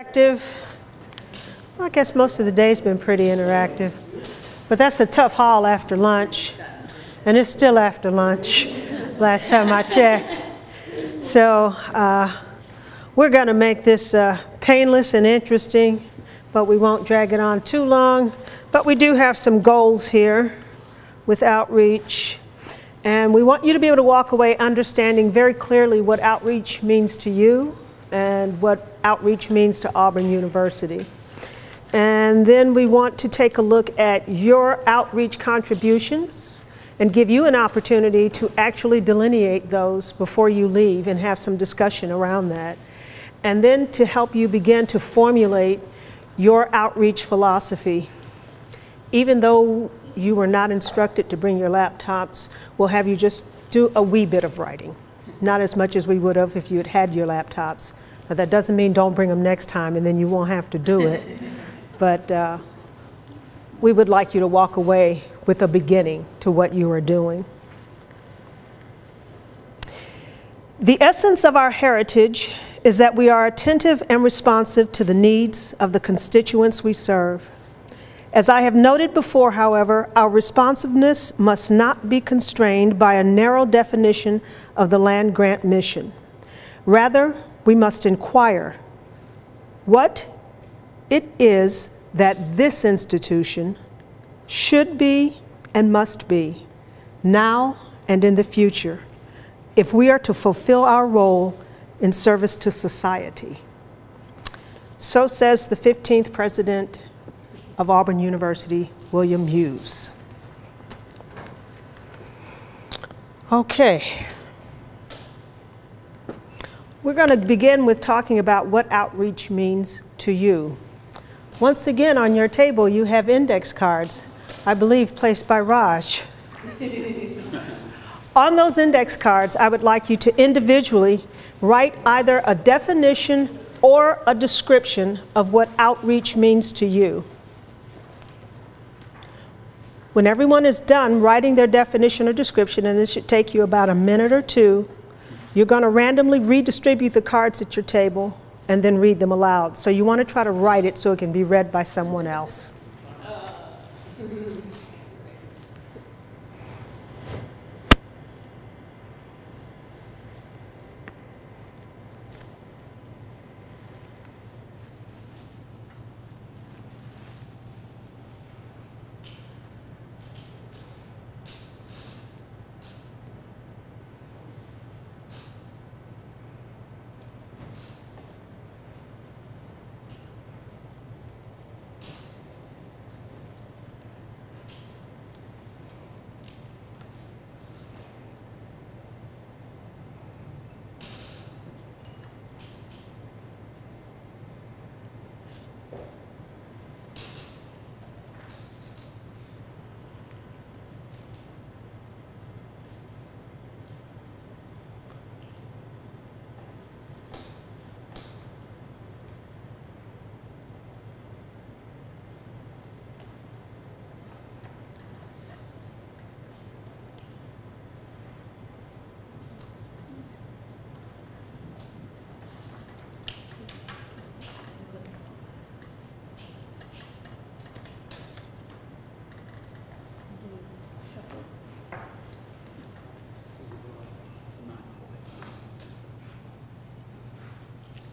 Interactive. Well, I guess most of the day's been pretty interactive, but that's a tough haul after lunch, and it's still after lunch. Last time I checked, so uh, we're going to make this uh, painless and interesting, but we won't drag it on too long. But we do have some goals here with outreach, and we want you to be able to walk away understanding very clearly what outreach means to you and what outreach means to Auburn University. And then we want to take a look at your outreach contributions and give you an opportunity to actually delineate those before you leave and have some discussion around that. And then to help you begin to formulate your outreach philosophy. Even though you were not instructed to bring your laptops, we'll have you just do a wee bit of writing. Not as much as we would have if you had had your laptops. But that doesn't mean don't bring them next time and then you won't have to do it. but uh, we would like you to walk away with a beginning to what you are doing. The essence of our heritage is that we are attentive and responsive to the needs of the constituents we serve. As I have noted before, however, our responsiveness must not be constrained by a narrow definition of the land grant mission. Rather, we must inquire what it is that this institution should be and must be now and in the future if we are to fulfill our role in service to society. So says the 15th president of Auburn University, William Muse. Okay. We're going to begin with talking about what outreach means to you. Once again, on your table, you have index cards, I believe placed by Raj. on those index cards, I would like you to individually write either a definition or a description of what outreach means to you. When everyone is done writing their definition or description, and this should take you about a minute or two, you're going to randomly redistribute the cards at your table and then read them aloud. So you want to try to write it so it can be read by someone else.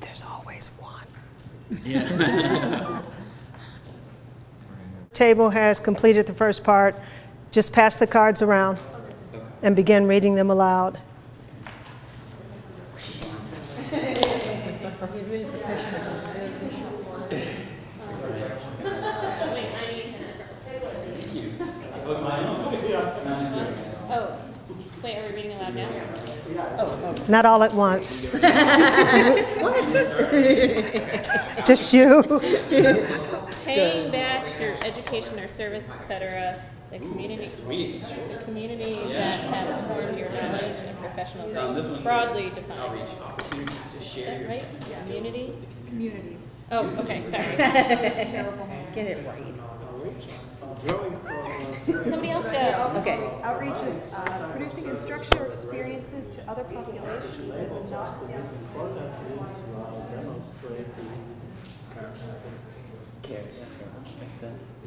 There's always one. Yeah. Table has completed the first part. Just pass the cards around and begin reading them aloud. Oh, wait, are we reading aloud now? Not all at once. What? Just you. Paying back through education or service, etc., the community, the community that has formed your knowledge and professional um, growth, broadly defined. outreach opportunity to Is share that your right? Community? communities. Oh, okay, sorry. Get it right. Somebody else go. Okay. Outreach is uh, producing instructional experiences to other populations that do not Care, yeah, makes sense.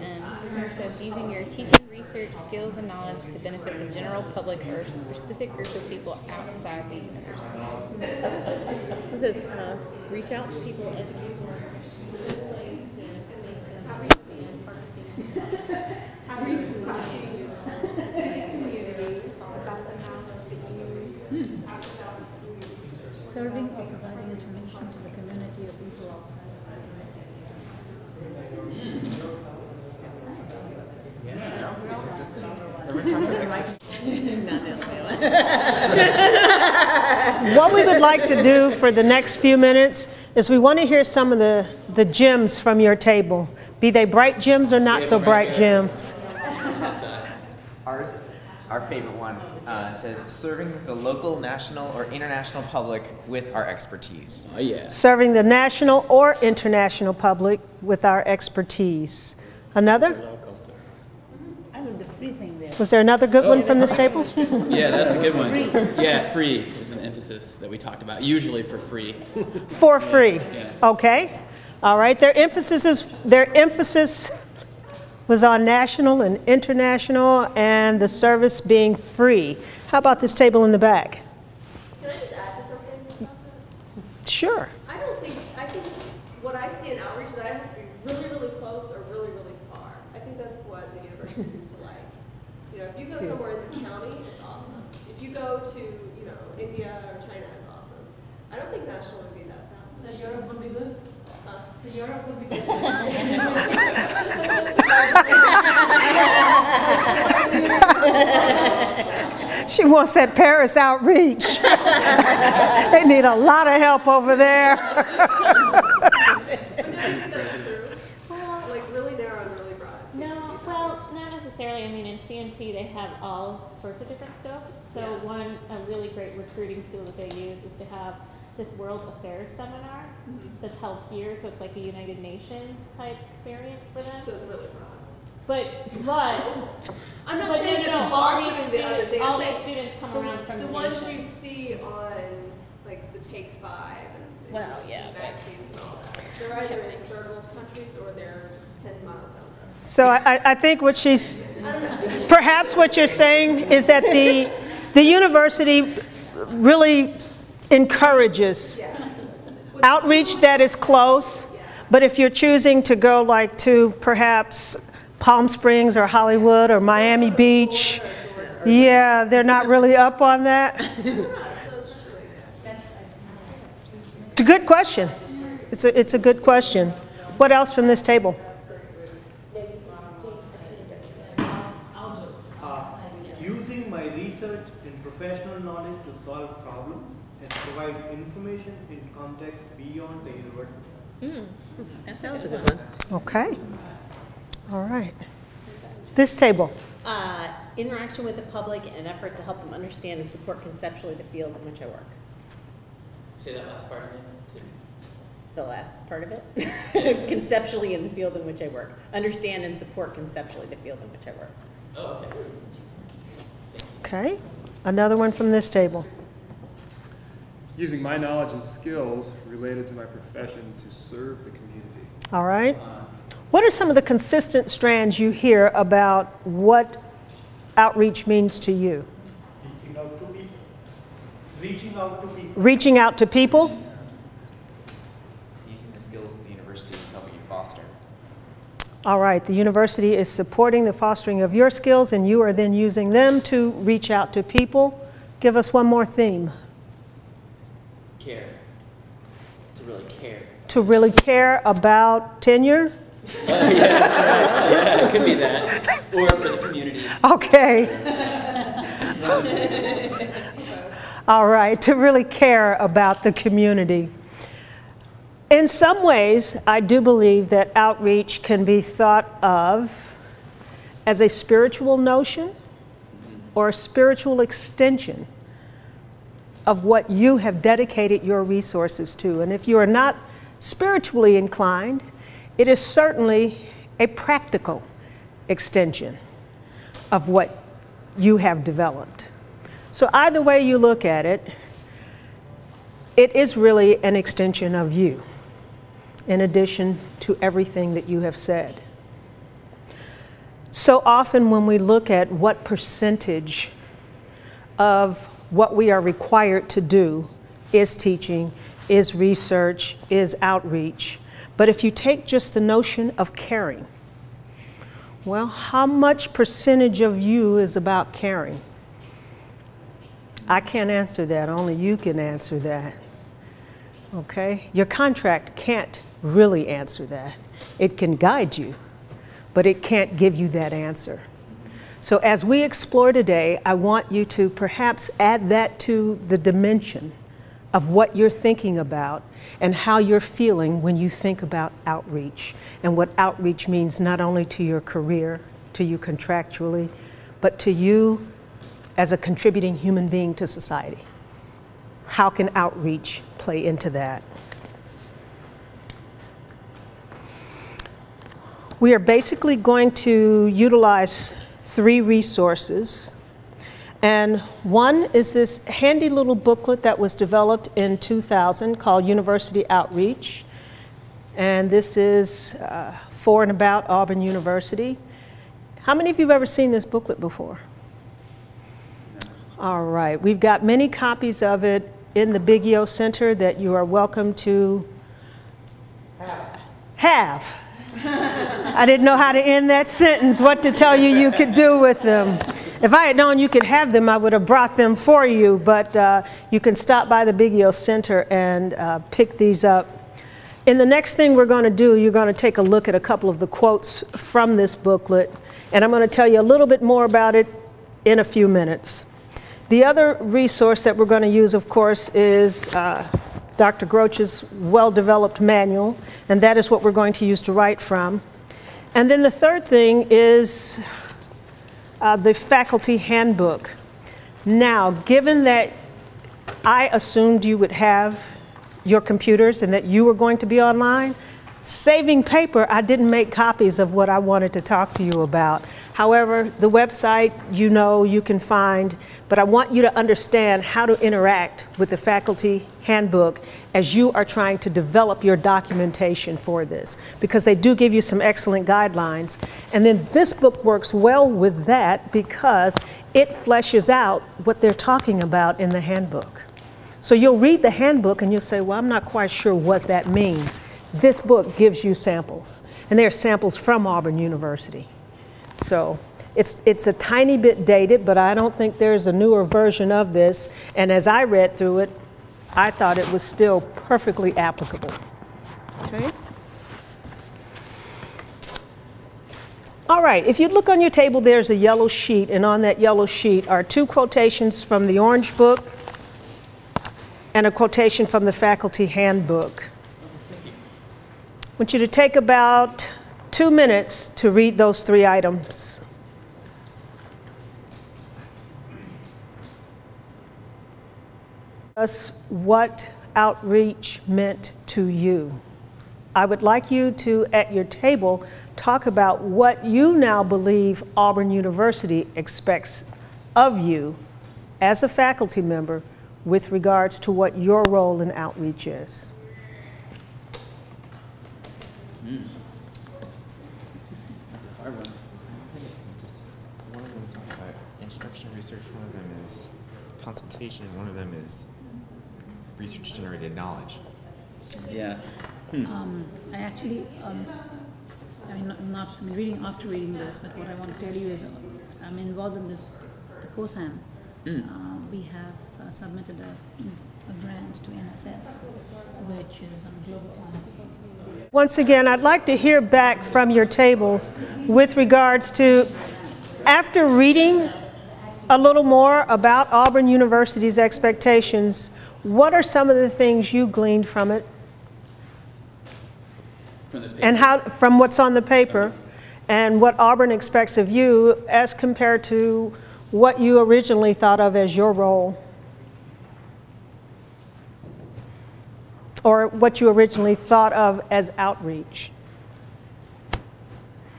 And this one says using your teaching, research, skills, and knowledge to benefit the general public or a specific group of people outside the university. It says, uh, reach out to people, educate. Serving or providing information to the community of people outside of the What we would like to do for the next few minutes is we want to hear some of the, the gems from your table, be they bright gems or not so bright gems. Ours, our favorite one, uh, says serving the local, national, or international public with our expertise. Oh, yeah. Serving the national or international public with our expertise. Another? I like the free thing there. Was there another good one from this table? Yeah, that's a good one. Yeah, free is an emphasis that we talked about, usually for free. For free. Yeah. Okay. All right. Their emphasis is their emphasis was on national and international and the service being free. How about this table in the back? Can I just add to something? Sure. I don't think, I think what I see in outreach is that I has to be really, really close or really, really far. I think that's what the university seems to like. You know, if you go somewhere in the county, it's awesome. If you go to, you know, India or China, it's awesome. I don't think national would be that fast. So Europe would be good? Huh? So Europe would be? She wants that Paris outreach. they need a lot of help over there. But do you think that's true? Like really narrow and really broad. it seems to No, well, not necessarily. I mean, in CNT, they have all sorts of different scopes. So one, a really great recruiting tool that they use is to have this World Affairs seminar mm-hmm. that's held here. So it's like a United Nations type experience for them. So it's really broad. But, but, I'm not but saying no, that no, all these doing the other students, thing. All these saying students come the, around from the the ones nation. you see on like the Take Five and Well, yeah, vaccines and all that. They're either in third world countries or they're ten miles down the road. So I, I think what she's, perhaps what you're saying is that the, the university really encourages outreach that is close, but if you're choosing to go like to perhaps Palm Springs or Hollywood or Miami Beach, yeah, they're not really up on that. It's a good question. It's a, it's a good question. What else from this table? Uh, using my research and professional knowledge to solve problems and provide information in context beyond the university. That was a good one. Okay. All right. This table. Uh, interaction with the public in an effort to help them understand and support conceptually the field in which I work. Say that last part again. too. The last part of it. conceptually in the field in which I work. Understand and support conceptually the field in which I work. Oh, okay. Okay. Another one from this table. Using my knowledge and skills related to my profession to serve the community. All right. What are some of the consistent strands you hear about what outreach means to you? Reaching out to people. Reaching out to people. Reaching out to people? Using the skills that the university is helping you foster. All right. The university is supporting the fostering of your skills, and you are then using them to reach out to people. Give us one more theme. Care. To really care. To really care about tenure? Yeah, it could be that. Or for the community. Okay. All right, to really care about the community. In some ways, I do believe that outreach can be thought of as a spiritual notion or a spiritual extension of what you have dedicated your resources to. And if you are not spiritually inclined, it is certainly a practical extension of what you have developed. So, either way you look at it, it is really an extension of you. in addition to everything that you have said. So often, when we look at what percentage of what we are required to do is teaching, is research, is outreach, but if you take just the notion of caring, well, how much percentage of you is about caring? I can't answer that, only you can answer that. Okay? Your contract can't really answer that. It can guide you, but it can't give you that answer. So, as we explore today, I want you to perhaps add that to the dimension of what you're thinking about and how you're feeling when you think about outreach and what outreach means not only to your career, to you contractually, but to you as a contributing human being to society. How can outreach play into that? We are basically going to utilize three resources. And one is this handy little booklet that was developed in 2000 called University Outreach. And this is uh, for and about Auburn University. How many of you have ever seen this booklet before? All right, we've got many copies of it in the Biggio Center that you are welcome to have. I didn't know how to end that sentence, what to tell you you could do with them. If I had known you could have them, I would have brought them for you, but uh, you can stop by the Biggio Center and uh, pick these up. In the next thing we're going to do, you're going to take a look at a couple of the quotes from this booklet, and I'm going to tell you a little bit more about it in a few minutes. The other resource that we're going to use, of course, is uh, Dr. Groch's well-developed manual, and that is what we're going to use to write from. And then the third thing is uh, the faculty handbook. Now, given that I assumed you would have your computers and that you were going to be online, saving paper, I didn't make copies of what I wanted to talk to you about. However, the website you know you can find, but I want you to understand how to interact with the faculty handbook as you are trying to develop your documentation for this, because they do give you some excellent guidelines. And then this book works well with that because it fleshes out what they're talking about in the handbook. So you'll read the handbook and you'll say, Well, I'm not quite sure what that means. This book gives you samples, and they're samples from Auburn University. So it's, it's a tiny bit dated, but I don't think there's a newer version of this. And as I read through it, I thought it was still perfectly applicable. Okay? All right, if you look on your table, there's a yellow sheet, and on that yellow sheet are two quotations from the Orange Book and a quotation from the Faculty Handbook. I want you to take about two minutes to read those three items. Us what outreach meant to you. I would like you to, at your table, talk about what you now believe Auburn University expects of you as a faculty member with regards to what your role in outreach is. Them uh, instruction research, one of them is consultation, one of them is research generated knowledge. Yeah. Um, I actually, um, I mean, not, not, I mean, reading after reading this, but what I want to tell you is I'm involved in this, the COSAM. Mm. Uh, we have uh, submitted a, a grant to NSF, which is on global climate. Once again, I'd like to hear back from your tables with regards to, after reading a little more about Auburn University's expectations, what are some of the things you gleaned from it From this paper. and how, from what's on the paper, and what Auburn expects of you as compared to what you originally thought of as your role? Or what you originally thought of as outreach? I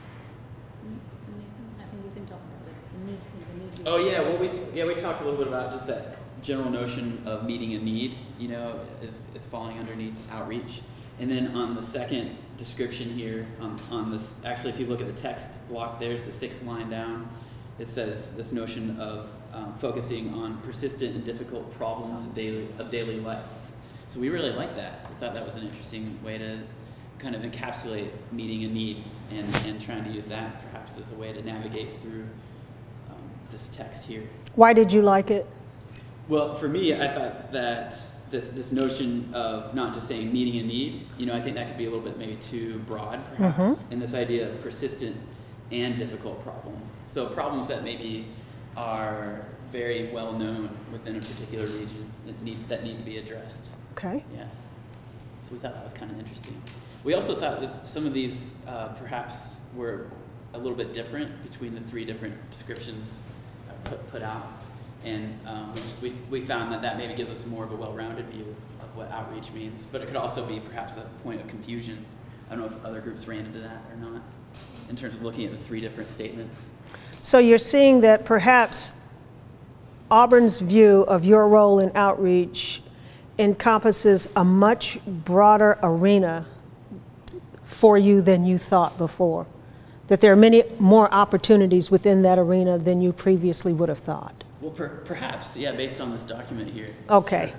think you can talk about it, the need, the need. Oh yeah, well we yeah we talked a little bit about just that general notion of meeting a need, you know, is, is falling underneath outreach, And then on the second description here, on, on this, actually, if you look at the text block, there's the sixth line down. It says this notion of um, focusing on persistent and difficult problems of daily, of daily life. So we really like that. We thought that was an interesting way to kind of encapsulate meeting a need and, and trying to use that perhaps as a way to navigate through um, this text here. Why did you like it? Well, for me, I thought that this, this notion of not just saying meeting a need, you know, I think that could be a little bit maybe too broad, perhaps, and this idea of persistent and difficult problems. So problems that maybe are very well known within a particular region that need, that need to be addressed. Okay. Yeah. So we thought that was kind of interesting. We also thought that some of these uh, perhaps were a little bit different between the three different descriptions put, put out. And um, we, just, we, we found that that maybe gives us more of a well-rounded view of what outreach means. But it could also be perhaps a point of confusion. I don't know if other groups ran into that or not, in terms of looking at the three different statements. So you're seeing that perhaps Auburn's view of your role in outreach encompasses a much broader arena for you than you thought before. That there are many more opportunities within that arena than you previously would have thought. Well, per, perhaps, yeah, based on this document here. Okay.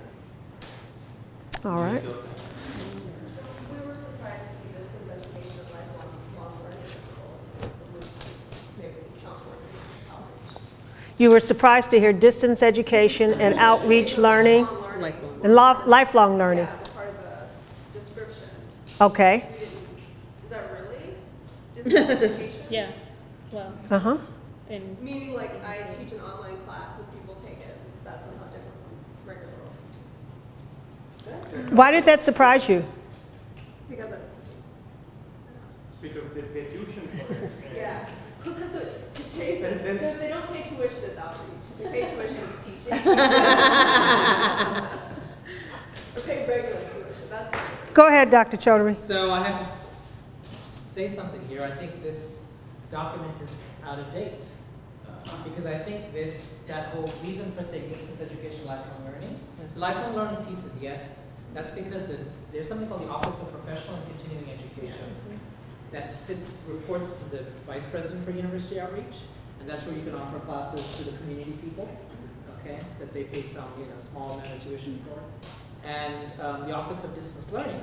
All right. We were surprised to see distance education and lifelong long learning as a goal too, so we, maybe we count more than outreach. You were surprised to hear distance education and outreach learning Lifelong learning, and lo- lifelong learning. yeah, part of the description. Okay. We didn't, is that really? Distance? Yeah, well, Uh huh. and Meaning like I teach an online class and people take it, that's somehow different from regular world. Good, Why did that surprise you? because that's teaching. Because they pay tuition for it. Yeah, that's what Jason, And then- so if they don't pay tuition as outreach, they pay tuition as teaching. Or pay regular tuition, that's the. Go ahead, Dr. Chaudhary. So I have to s- say something here. I think this document is out of date. Uh, Because I think this, that whole reason for saying distance education, lifelong learning, the lifelong learning piece is yes. That's because the- there's something called the Office of Professional and Continuing Education that sits, reports to the Vice President for University Outreach. And that's where you can offer classes to the community people, okay, that they pay some, you know, small amount of tuition for. And um, the Office of Distance Learning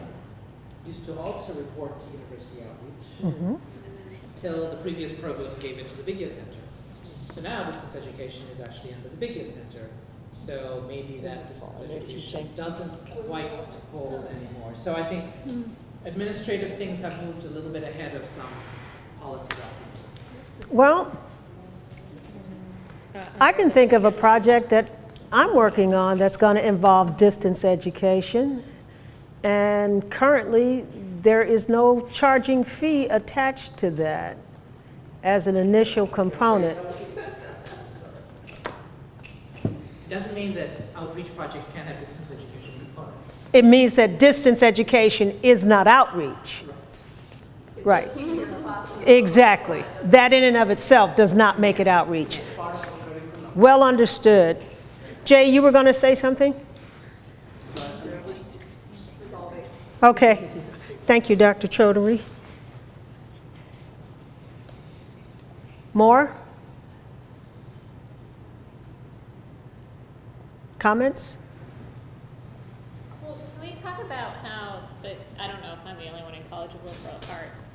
used to also report to University Outreach Mm-hmm. till the previous provost gave it to the Biggio Center. So now distance education is actually under the Biggio Center. So maybe that distance education doesn't quite hold anymore. So I think administrative things have moved a little bit ahead of some policy documents. Well, I can think of a project that I'm working on that's going to involve distance education. And currently, there is no charging fee attached to that as an initial component. Doesn't mean that outreach projects can't have distance education components. It means that distance education is not outreach. Right. Class. Exactly. That in and of itself does not make it outreach. Well understood. Jay, you were going to say something? Okay. Thank you, Dr. Chaudhary. More? Comments? Well, can we talk about how, the, I don't know if I'm the only one in College of Liberal Arts,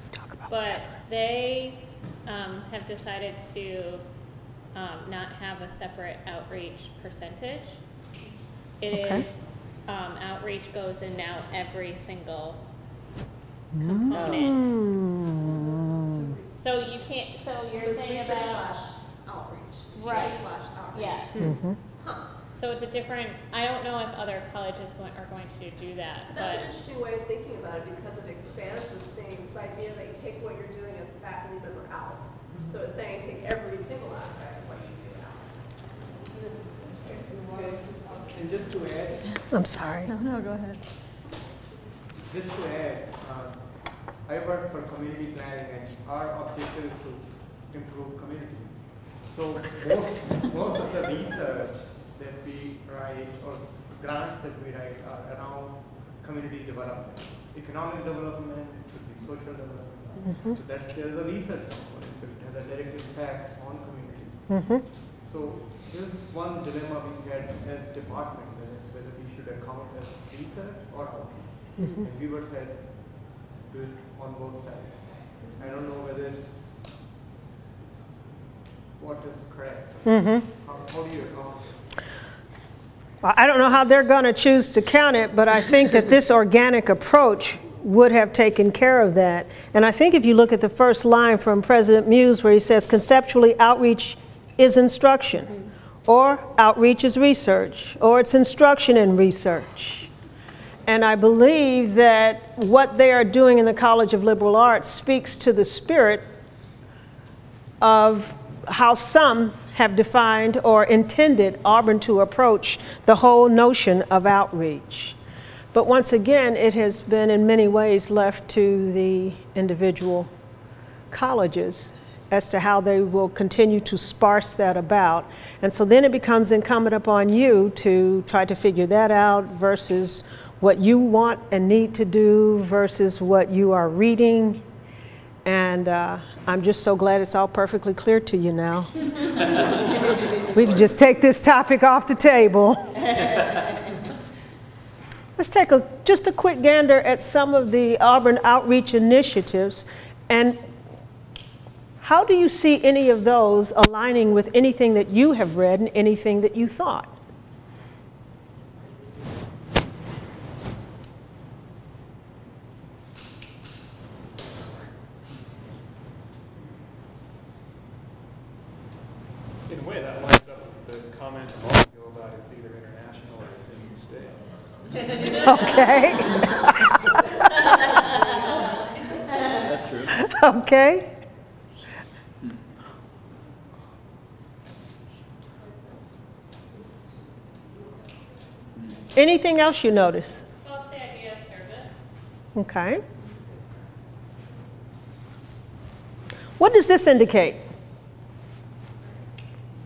but they um, have decided to um, not have a separate outreach percentage. It Okay. is, um, outreach goes in now every single component. Hmm. So you can't, so So you're it's saying research about, slash outreach. teaching Right. Slash outreach. yes. Mm-hmm. Huh. So it's a different, I don't know if other colleges going- are going to do that, But That's an but, interesting way of thinking about it because it expands this thing, this idea that you take what you're doing as a faculty member out. So it's saying take every single aspect of what you do out. And just to add, I'm sorry. No, no, go ahead. just to add, um, I work for community planning and our objective is to improve communities. So most, most of the research that we write or grants that we write are around community development. economic development, it could be social development. So that's, there's a research component, but it has a direct impact on community. Mhm. So this one dilemma we had as department, whether, we should account as research or outreach. Mhm. And we were said, do it on both sides. I don't know whether it's, it's what is correct. Mhm. How, how do you account? Well, I don't know how they're going to choose to count it, but I think that this organic approach would have taken care of that. And I think if you look at the first line from President Muse, where he says, conceptually, outreach is instruction, or outreach is research, or it's instruction and research. And I believe that what they are doing in the College of Liberal Arts speaks to the spirit of how some have defined or intended Auburn to approach the whole notion of outreach. But once again, it has been in many ways left to the individual colleges as to how they will continue to sparse that about. And so then it becomes incumbent upon you to try to figure that out versus what you want and need to do versus what you are reading. And uh, I'm just so glad it's all perfectly clear to you now. we can just take this topic off the table. Let's take a, just a quick gander at some of the Auburn outreach initiatives. And how do you see any of those aligning with anything that you have read and anything that you thought? In a way, that lines up with the comment a moment ago about it's either international or it's in the state. Okay. That's true. Okay. Anything else you notice? Well, it's the idea of service. Okay. What does this indicate?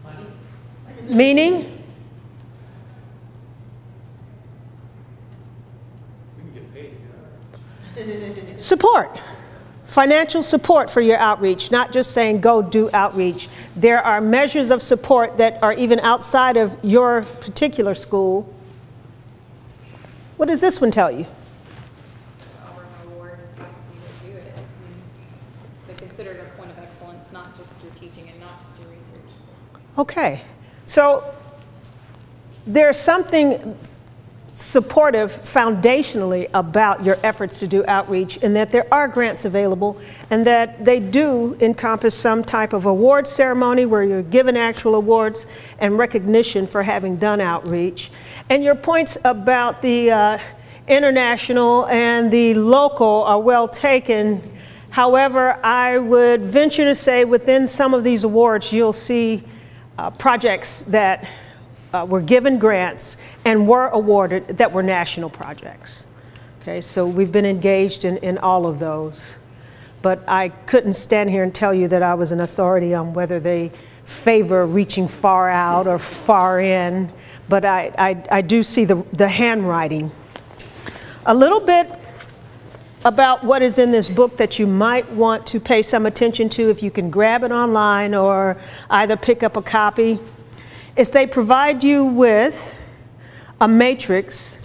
Money? Meaning? We can get paid, yeah. Support. Financial support for your outreach, not just saying go do outreach. There are measures of support that are even outside of your particular school. What does this one tell you? Auburn rewards faculty that do it. They consider it a point of excellence, not just your teaching and not just your research. Okay, so there's something supportive foundationally about your efforts to do outreach in that there are grants available and that they do encompass some type of award ceremony where you're given actual awards and recognition for having done outreach. And your points about the uh, international and the local are well taken. However, I would venture to say within some of these awards, you'll see uh, projects that uh, were given grants and were awarded that were national projects. Okay, so we've been engaged in, in all of those. But I couldn't stand here and tell you that I was an authority on whether they favor reaching far out or far in, but I, I, I do see the, the handwriting. A little bit about what is in this book that you might want to pay some attention to if you can grab it online or either pick up a copy is they provide you with a matrix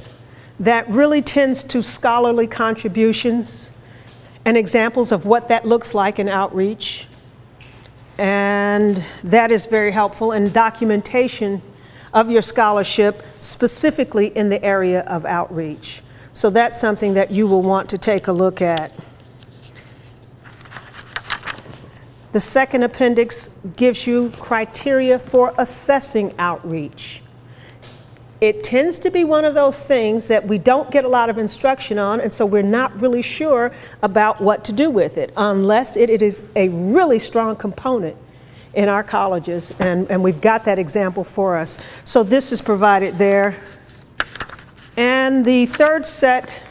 that really tends to scholarly contributions and examples of what that looks like in outreach. And that is very helpful in documentation of your scholarship, specifically in the area of outreach. So that's something that you will want to take a look at. The second appendix gives you criteria for assessing outreach. It tends to be one of those things that we don't get a lot of instruction on, and so we're not really sure about what to do with it unless it, it is a really strong component in our colleges, and, and we've got that example for us. So this is provided there. And the third set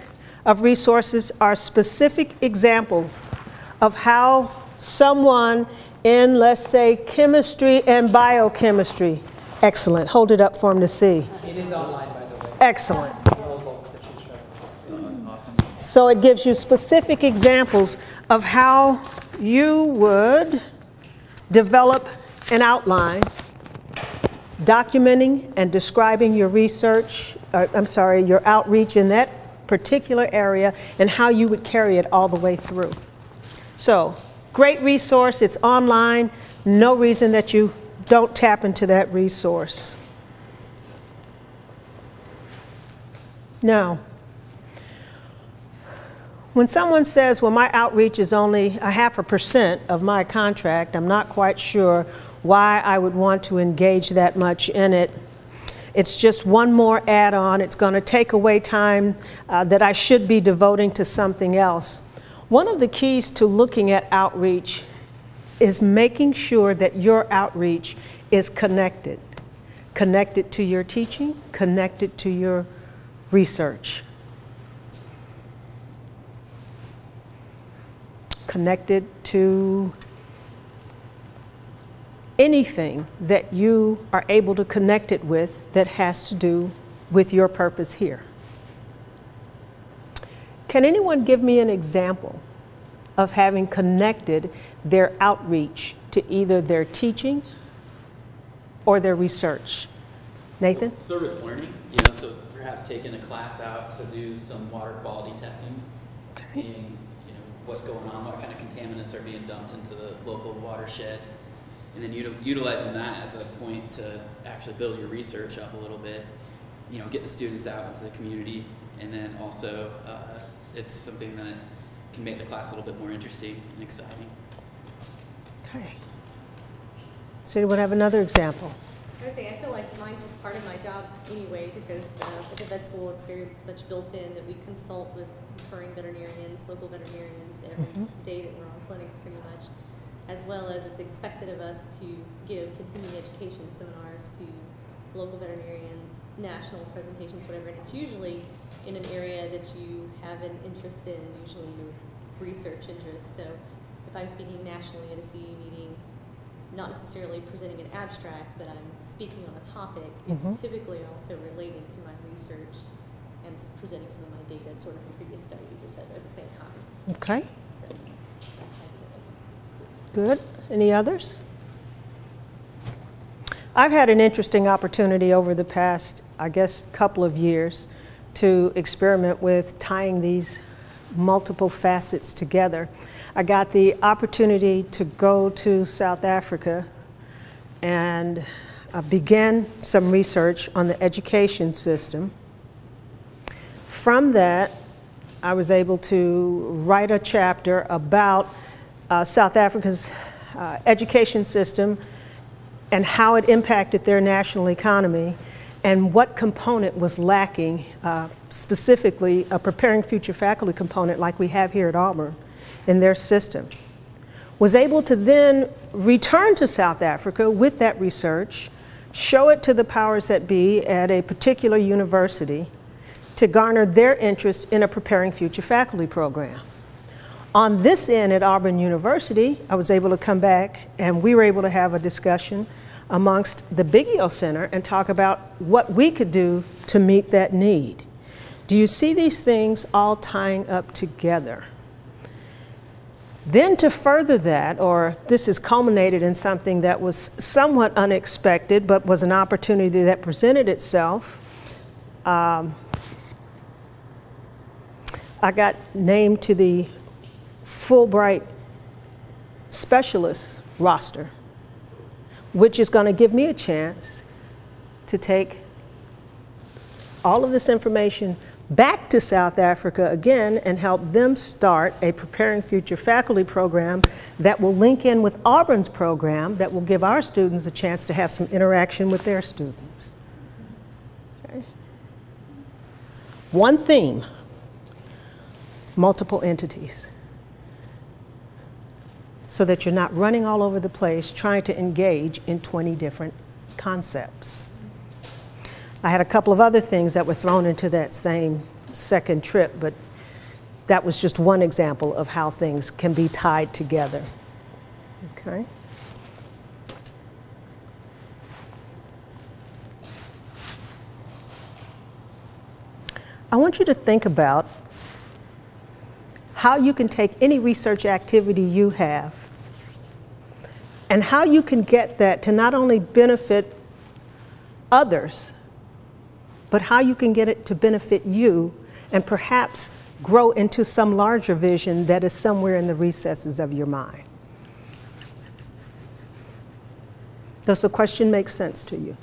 of resources are specific examples of how someone in, let's say, chemistry and biochemistry. Excellent. Hold it up for them to see. It is online, by the way. Excellent. The whole book that she's showing. Awesome. So it gives you specific examples of how you would develop an outline documenting and describing your research, uh, I'm sorry, your outreach in that particular area and how you would carry it all the way through. So, great resource, it's online, no reason that you don't tap into that resource. Now, when someone says, well, my outreach is only a half a percent of my contract, I'm not quite sure why I would want to engage that much in it. It's just one more add on. It's going to take away time uh, that I should be devoting to something else. One of the keys to looking at outreach is making sure that your outreach is connected. Connected to your teaching, connected to your research. connected to anything that you are able to connect it with that has to do with your purpose here. Can anyone give me an example of having connected their outreach to either their teaching or their research? Nathan? Service learning, you know, so perhaps taking a class out to do some water quality testing, Okay. seeing what's going on, what kind of contaminants are being dumped into the local watershed, and then utilizing that as a point to actually build your research up a little bit, you know, get the students out into the community, and then also uh, it's something that can make the class a little bit more interesting and exciting. Okay. So do anyone have another example? I was saying, I feel like mine's just part of my job anyway, because uh, at the vet school, it's very much built in that we consult with referring veterinarians, local veterinarians, every Mhm. day that we're on clinics pretty much, as well as it's expected of us to give continuing education seminars to local veterinarians, national presentations, whatever, and it's usually in an area that you have an interest in, usually your research interest. So if I'm speaking nationally at a CE meeting, not necessarily presenting an abstract, but I'm speaking on a topic, it's Mhm. typically also relating to my research and presenting some of my data sort of from previous studies, et cetera, at the same time. Okay, So that's how I do good. Any others? I've had an interesting opportunity over the past, I guess, couple of years to experiment with tying these multiple facets together. I got the opportunity to go to South Africa and uh, began some research on the education system. From that, I was able to write a chapter about uh, South Africa's uh, education system and how it impacted their national economy and what component was lacking, uh, specifically a preparing future faculty component like we have here at Auburn in their system. Was able to then return to South Africa with that research, show it to the powers that be at a particular university to garner their interest in a preparing future faculty program. On this end at Auburn University, I was able to come back and we were able to have a discussion amongst the Biggio Center and talk about what we could do to meet that need. Do you see these things all tying up together? Then to further that, or this is culminated in something that was somewhat unexpected, but was an opportunity that presented itself. Um, I got named to the Fulbright specialist roster, which is going to give me a chance to take all of this information back to South Africa again and help them start a Preparing Future faculty program that will link in with Auburn's program that will give our students a chance to have some interaction with their students. Okay. One theme, multiple entities. So that you're not running all over the place trying to engage in 20 different concepts. I had a couple of other things that were thrown into that same second trip, but that was just one example of how things can be tied together. Okay? I want you to think about how you can take any research activity you have and how you can get that to not only benefit others, but how you can get it to benefit you and perhaps grow into some larger vision that is somewhere in the recesses of your mind. Does the question make sense to you?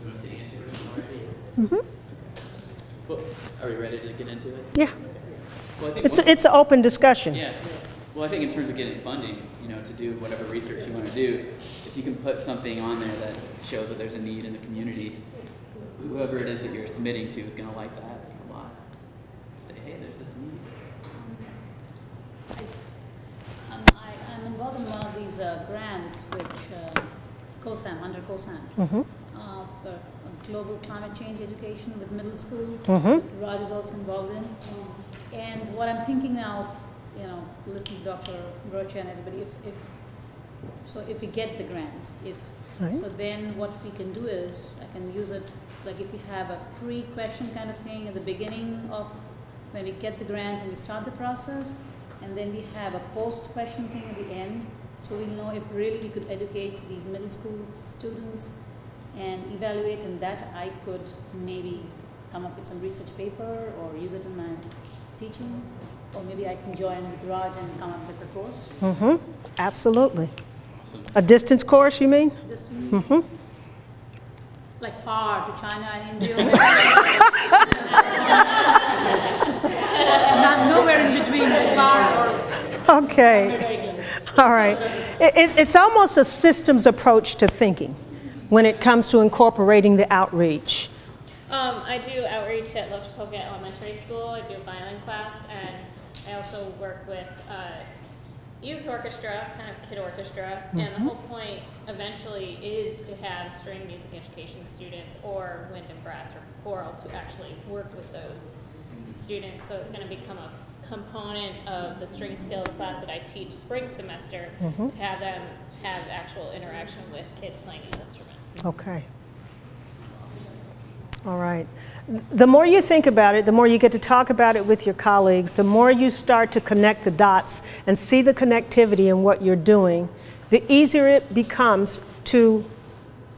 Do you want us to answer it already? Mm-hmm. Well, are we ready to get into it? Yeah. Well, I think It's, one- it's an open discussion. Yeah, well, I think in terms of getting funding, you know, to do whatever research you want to do, if you can put something on there that shows that there's a need in the community, whoever it is that you're submitting to is going to like that a lot. Say, hey, there's this need. Um, I, I'm involved in one of these uh, grants which uh, COSAM, under COSAM, for uh, global climate change education with middle school. Mhm. Rod is also involved in. And what I'm thinking now, you know, listening to Dr. Rocha and everybody, if, if, so if we get the grant, if, Right. so then what we can do is, I can use it, like if we have a pre-question kind of thing at the beginning of, when we get the grant and we start the process, and then we have a post-question thing at the end, so we'll know if really we could educate these middle school students and evaluate, and that I could maybe come up with some research paper or use it in my teaching, or maybe I can join with Raj and come up with a course, Mm-hmm, absolutely. Awesome. A distance course, you mean? distance, Mm-hmm. like far to China and India. Not nowhere in between, far or Okay. All right. It, it- it's almost a systems approach to thinking when it comes to incorporating the outreach. Um, I do outreach at Loachapoka Elementary School. I do a violin class, and I also work with uh, youth orchestra, kind of kid orchestra. And the whole point eventually is to have string music education students or wind and brass or choral to actually work with those students. So it's going to become a component of the string skills class that I teach spring semester to have them have actual interaction with kids playing these instruments. Okay. All right. The more you think about it, the more you get to talk about it with your colleagues, the more you start to connect the dots and see the connectivity in what you're doing, the easier it becomes to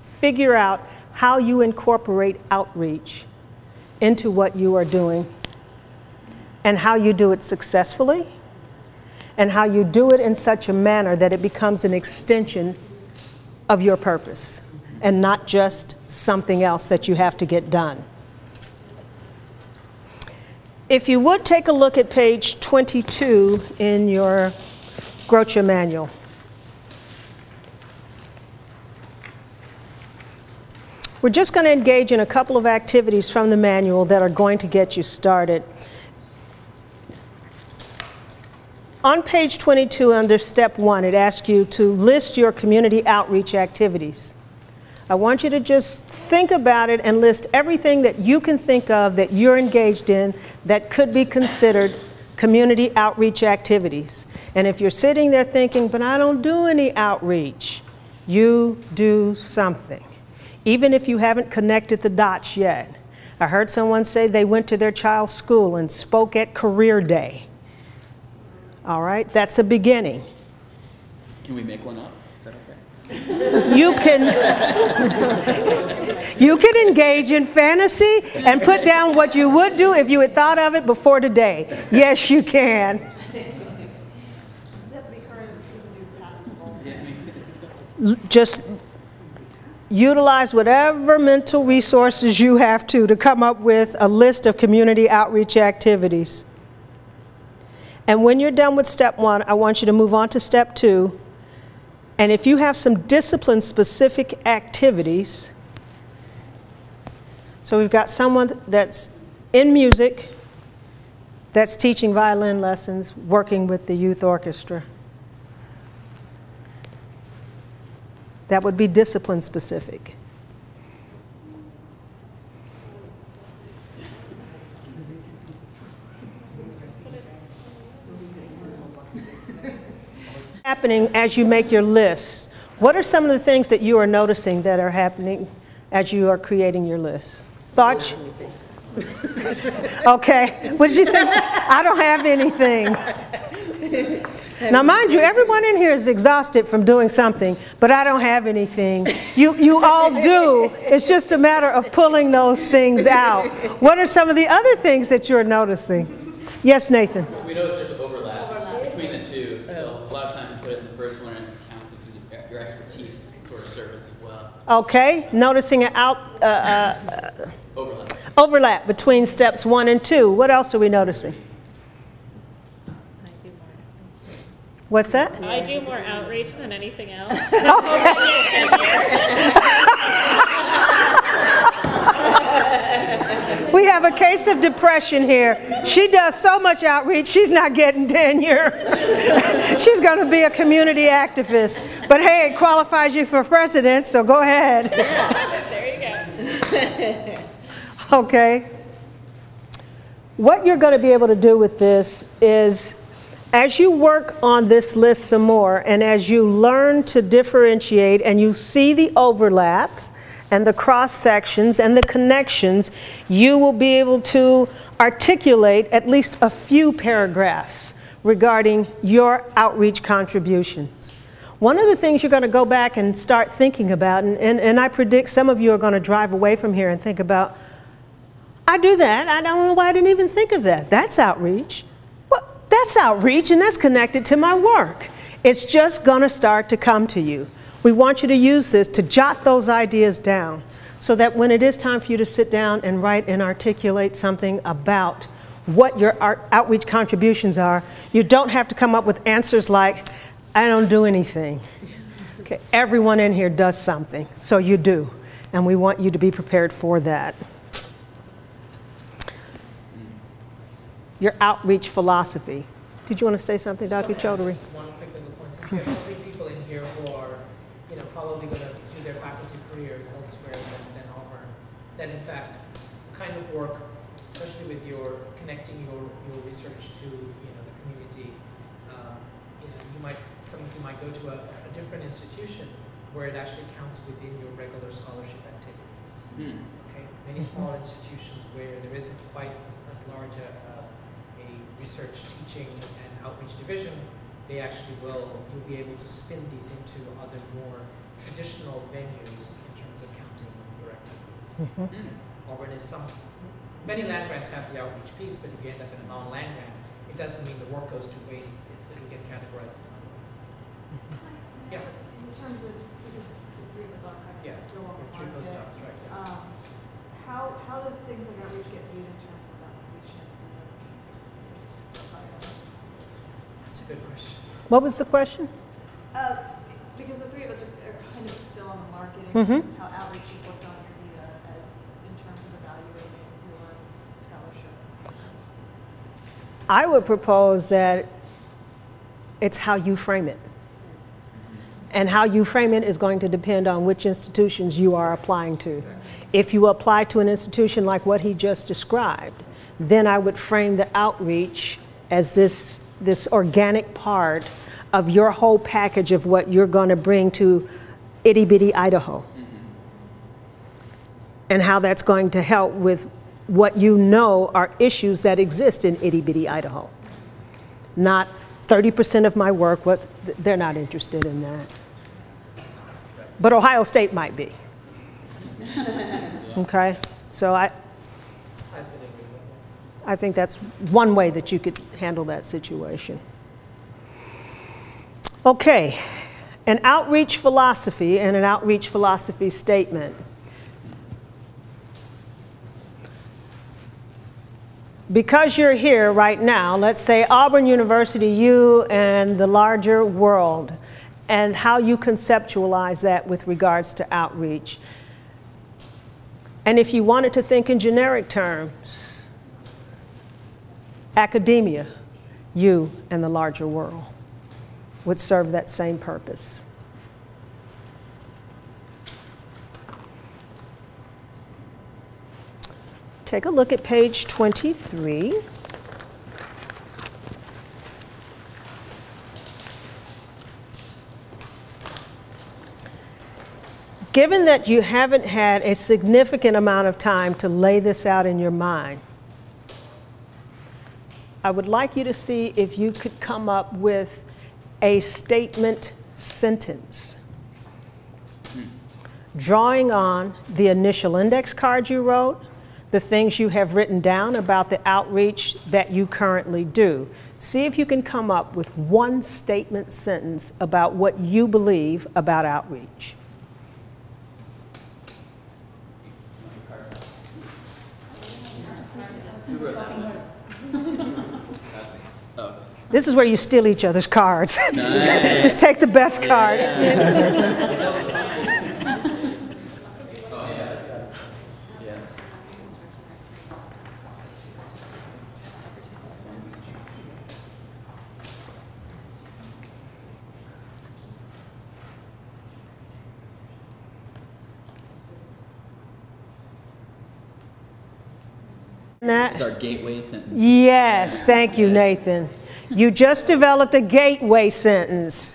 figure out how you incorporate outreach into what you are doing and how you do it successfully and how you do it in such a manner that it becomes an extension of your purpose and not just something else that you have to get done. If you would take a look at page 22 in your Grocha manual. We're just going to engage in a couple of activities from the manual that are going to get you started. On page 22, under step one, it asks you to list your community outreach activities. I want you to just think about it and list everything that you can think of that you're engaged in that could be considered community outreach activities. And if you're sitting there thinking, but I don't do any outreach, you do something, even if you haven't connected the dots yet. I heard someone say they went to their child's school and spoke at Career Day. All right, that's a beginning. Can we make one up? You can you can engage in fantasy and put down what you would do if you had thought of it before today. Yes, you can. Just utilize whatever mental resources you have to to come up with a list of community outreach activities. And when you're done with step one, I want you to move on to step two. And if you have some discipline specific activities, so we've got someone that's in music, that's teaching violin lessons, working with the youth orchestra. That would be discipline specific. Happening as you make your lists. What are some of the things that you are noticing that are happening as you are creating your lists? Thoughts? Okay, what did you say? I don't have anything. Now, mind you, everyone in here is exhausted from doing something, but I don't have anything. You, you all do. It's just a matter of pulling those things out. What are some of the other things that you're noticing? Yes, Nathan. We notice there's overlap between the two, so a lot of times you put it in the first one and it counts as your expertise sort of service as well. Okay, noticing an out, uh, uh, Overlap. overlap between steps one and two. What else are we noticing? What's that? I do more outreach than anything else. We have a case of depression here. She does so much outreach, she's not getting tenure. she's going to be a community activist. But hey, it qualifies you for president, so go ahead. there you go. Okay. What you're going to be able to do with this is as you work on this list some more and as you learn to differentiate and you see the overlap and the cross sections and the connections, you will be able to articulate at least a few paragraphs regarding your outreach contributions. One of the things you're going to go back and start thinking about, and, and, and I predict some of you are going to drive away from here and think about, I do that. I don't know why I didn't even think of that. That's outreach. Well, that's outreach and that's connected to my work. It's just going to start to come to you. We want you to use this to jot those ideas down so that when it is time for you to sit down and write and articulate something about what your art, outreach contributions are, you don't have to come up with answers like, I don't do anything. Okay, everyone in here does something, so you do. And we want you to be prepared for that. Your outreach philosophy. Did you want to say something, Dr. Chaudhary? One quick little point, since we have so many people in here who are, you know, probably gonna do their faculty careers elsewhere than, than Auburn, that in fact, the kind of work, especially with your, connecting your, your research to, you know, the community, um, you know, you might, some of you might go to a, a different institution where it actually counts within your regular scholarship activities. Hmm. Okay, many small institutions where there isn't quite as, as large a, a, a research, teaching, and outreach division, they actually will, you'll be able to spin these into other more traditional venues in terms of counting your activities. Hmm. Auburn is some, many land grants have the outreach piece, but if you end up in a non-land grant, it doesn't mean the work goes to waste, it, it'll get categorized in other ways. Yeah, In terms of, because the three of us are kind yeah, still on the three market, postdocs, right, yeah. um, how, how does things like outreach get viewed in terms of applications? That's a good question. What was the question? Uh, because the three of us are, are kind of still on the market in terms of how outreach is looked on your visa as, in terms of evaluating your scholarship. I would propose that it's how you frame it. And how you frame it is going to depend on which institutions you are applying to. If you apply to an institution like what he just described, then I would frame the outreach as this, this organic part of your whole package of what you're going to bring to itty bitty Idaho. And how that's going to help with what you know are issues that exist in itty bitty Idaho. Not 30% of my work was, they're not interested in that. But Ohio State might be. Okay? So I, I think that's one way that you could handle that situation. Okay, an outreach philosophy and an outreach philosophy statement. Because you're here right now, let's say Auburn University, you and the larger world, and how you conceptualize that with regards to outreach. And if you wanted to think in generic terms, academia, you, and the larger world would serve that same purpose. Take a look at page 23. Given that you haven't had a significant amount of time to lay this out in your mind, I would like you to see if you could come up with a statement sentence drawing on the initial index card you wrote, the things you have written down about the outreach that you currently do. See if you can come up with one statement sentence about what you believe about outreach. This is where you steal each other's cards. Nice. Just take the best card. Yeah. That- It's our gateway sentence. Yes, thank you, Nathan. You just developed a gateway sentence.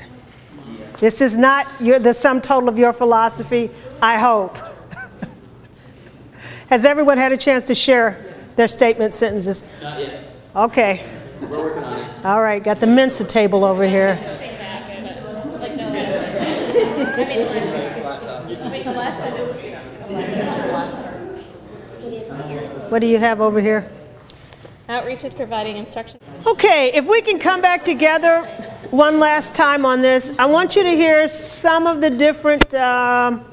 This is not your, the sum total of your philosophy, I hope. Has everyone had a chance to share their statement sentences? Not yet. Okay, We're working on it. all right, got the Mensa table over here. Think back, but like the last, I mean, the last, I mean, the last sentence. What do you have over here? Outreach is providing instruction. Okay, if we can come back together one last time on this, I want you to hear some of the different um,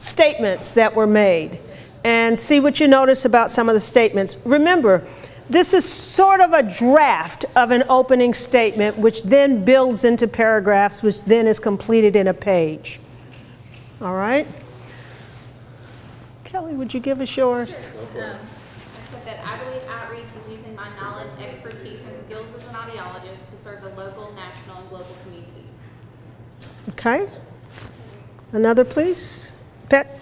statements that were made and see what you notice about some of the statements. Remember, this is sort of a draft of an opening statement, which then builds into paragraphs, which then is completed in a page. All right? Kelly, would you give us yours? Um, I said that I believe outreach is using my knowledge, expertise, and skills as an audiologist to serve the local, national, and global community. Okay. Another, please? Pet?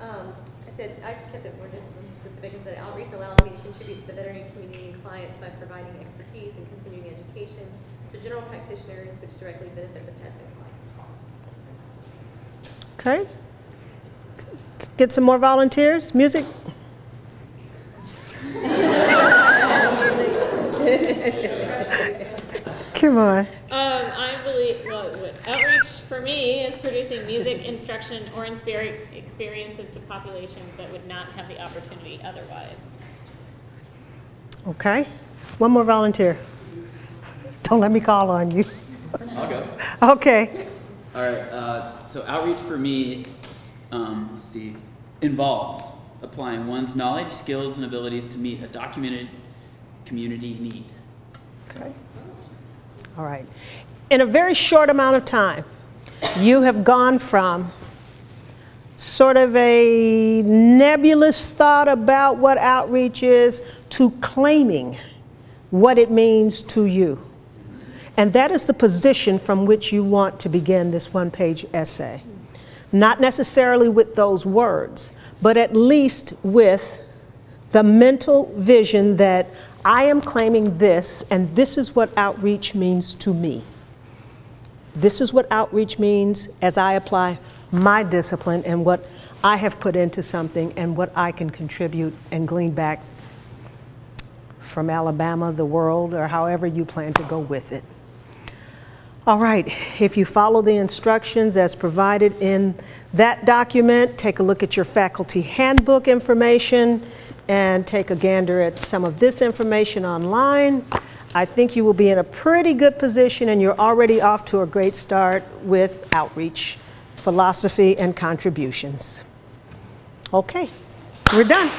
Um, I said, I kept it more discipline specific and said outreach allows me to contribute to the veterinary community and clients by providing expertise and continuing education to general practitioners which directly benefit the pets and clients. Okay. Get some more volunteers? Music? Come on. Um, I believe, well, what- outreach for me is producing music, instruction, or inspiri- experiences to populations that would not have the opportunity otherwise. Okay. One more volunteer. Don't let me call on you. I'll go. Okay. All right. Uh, so outreach for me, um, let's see, involves applying one's knowledge, skills, and abilities to meet a documented community need. Okay. All right. In a very short amount of time, you have gone from sort of a nebulous thought about what outreach is to claiming what it means to you. And that is the position from which you want to begin this one page essay. Not necessarily with those words, but at least with the mental vision that I am claiming this, and this is what outreach means to me. This is what outreach means as I apply my discipline and what I have put into something and what I can contribute and glean back from Alabama, the world, or however you plan to go with it. All right, if you follow the instructions as provided in that document, take a look at your faculty handbook information and take a gander at some of this information online. I think you will be in a pretty good position and you're already off to a great start with outreach, philosophy, and contributions. Okay, we're done.